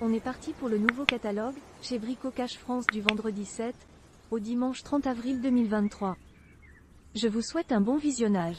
On est parti pour le nouveau catalogue, chez Brico Cash France du vendredi 7 au dimanche 30 avril 2023. Je vous souhaite un bon visionnage.